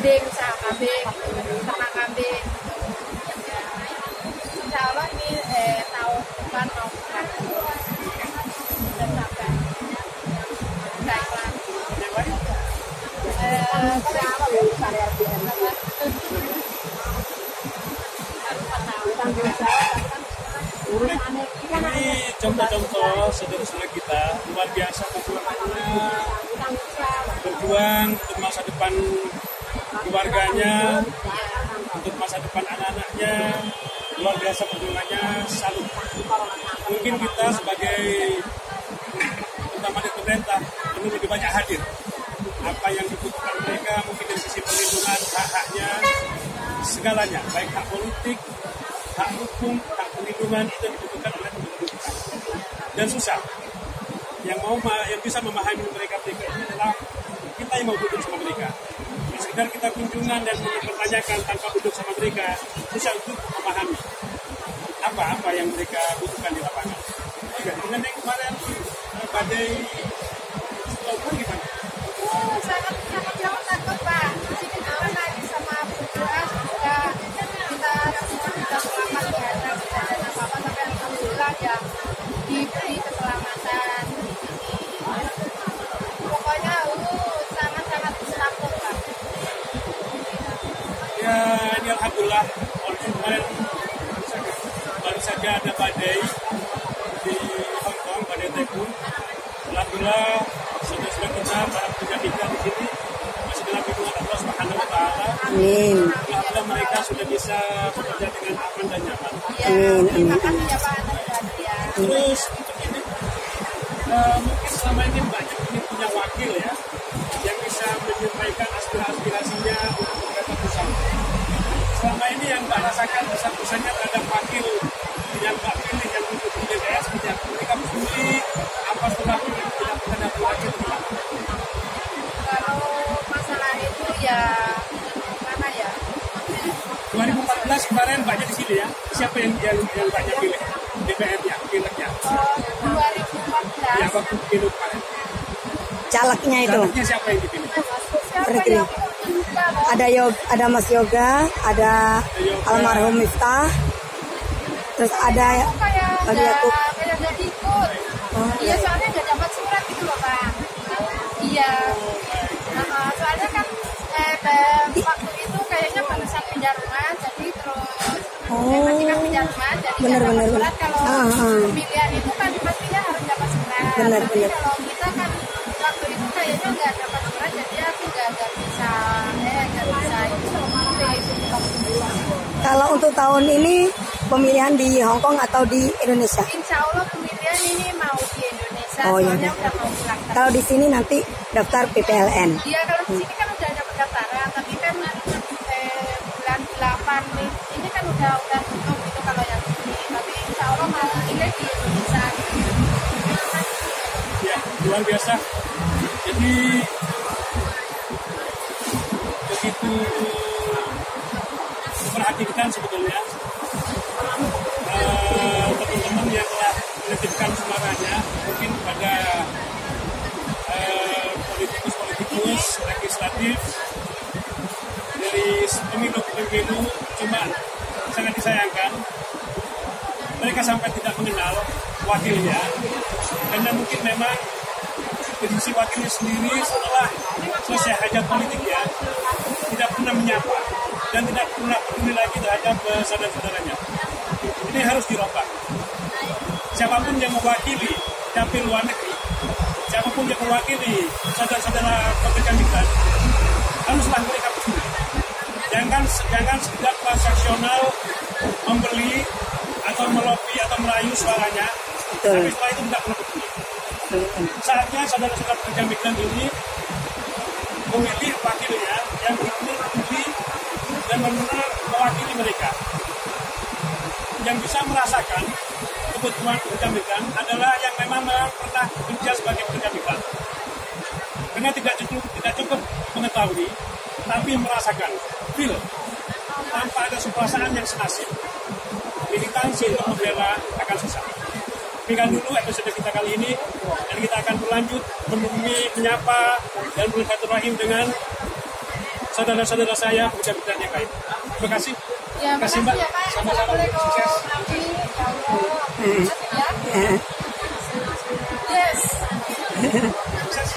kambing, usaha kambing, ternak kambing. Insya ini eh, tahun depan mau ini contoh-contoh saudara-saudara kita luar biasa berjuang untuk masa depan keluarganya, untuk masa depan anak-anaknya, luar biasa perjuangannya salut. Mungkin kita sebagai utama di pemerintah perlu lebih banyak hadir. Apa yang dibutuhkan mereka mungkin dari sisi perlindungan hak-haknya, segalanya, baik hak politik, hak hukum, hak perlindungan itu dibutuhkan oleh pemerintah. Dan susah. Yang mau yang bisa memahami mereka mereka ini adalah kita yang mau duduk sama mereka. Sekedar kita kunjungan dan mempertanyakan tanpa duduk sama mereka, susah untuk memahami apa-apa yang mereka butuhkan di lapangan. Juga dengan yang kemarin eh, badai Lombok gimana? sangat sangat jauh takut pak sini kita lagi sama berdoa juga kita semua sudah selamat ada tidak ada apa-apa tapi alhamdulillah ya diberi alhamdulillah walaupun kemarin baru saja ada badai di Hong Kong, badai typhoon. Alhamdulillah saudara-saudara kita, para pekerja migran di sini masih dalam lindungan Allah Subhanahu Wa Taala. Amin. Alhamdulillah mereka sudah bisa bekerja dengan aman dan nyaman. ya Amin, terima kasih ya pak Terus untuk ini, eh, mungkin selama ini banyak ini punya wakil ya, yang bisa menyampaikan aspirasi-aspirasinya untuk pemerintah pusat. Selama ini yang Mbak rasakan besar-besarnya terhadap wakil yang Mbak pilih yang untuk di DPR sejak mereka sendiri apa setelah tidak terhadap wakil kalau masalah itu ya mana ya 2014 kemarin banyak di sini ya. Siapa yang yang, yang banyak pilih DPR-nya, pilihnya? Oh, Ya 2014 waktu pilih kemarin. Calegnya itu. Calegnya siapa yang dipilih? siapa Berarti. yang Ada Yog, ada Mas Yoga, ada almarhum Miftah. Terus ada Bang ikut Oh, iya soalnya nggak dapat surat gitu loh pak iya Nah, soalnya kan eh, waktu itu kayaknya barusan pindah rumah jadi terus Oh. eh, masih kan pindah rumah jadi Bener, dapat bener, surat kalau Ah, ah. pemilihan itu kan pastinya harus dapat surat Bener, tapi bener. kalau kita kan waktu itu kayaknya nggak dapat surat jadi aku nggak nggak bisa eh nggak bisa itu Kalau untuk tahun ini pemilihan di Hong Kong atau di Indonesia? Insya Allah pemilihan ini mau di Indonesia, Oh, iya, iya. Kalau di sini nanti daftar PPLN. Iya kalau di sini kan luar biasa. Jadi begitu memperhatikan sebetulnya eh, teman-teman yang telah menitipkan suaranya mungkin pada eh, politikus-politikus legislatif dari pemilu ke pemilu cuma sangat disayangkan mereka sampai tidak mengenal wakilnya karena mungkin memang posisi wakilnya sendiri setelah selesai hajat politiknya tidak pernah menyapa dan tidak pernah peduli lagi terhadap eh, saudara-saudaranya. Ini harus dirubah. Siapa pun yang mewakili dapil luar negeri, siapa pun yang mewakili saudara-saudara pekerja migran, haruslah mereka peduli. Jangan jangan sekedar transaksional membeli atau melobi atau merayu suaranya, Betul. tapi setelah itu tidak pernah peduli. Saatnya saudara-saudara pekerja migran ini memilih wakilnya yang benar-benar dan benar-benar mewakili mereka. Yang bisa merasakan kebutuhan pekerja migran adalah yang memang, pernah bekerja sebagai pekerja migran. Karena tidak cukup tidak cukup mengetahui, tapi merasakan, feel, tanpa ada perasaan yang senasib. Militansi untuk membela akan susah. Demikian dulu episode kita kali ini dan kita akan berlanjut menemui, menyapa dan bersilaturahim dengan saudara-saudara saya pekerja migran yang lain. Terima kasih. Ya, Terima kasih Mbak. ya. Sama-sama. Sukses. Ya. Eh, Yes. Sukses.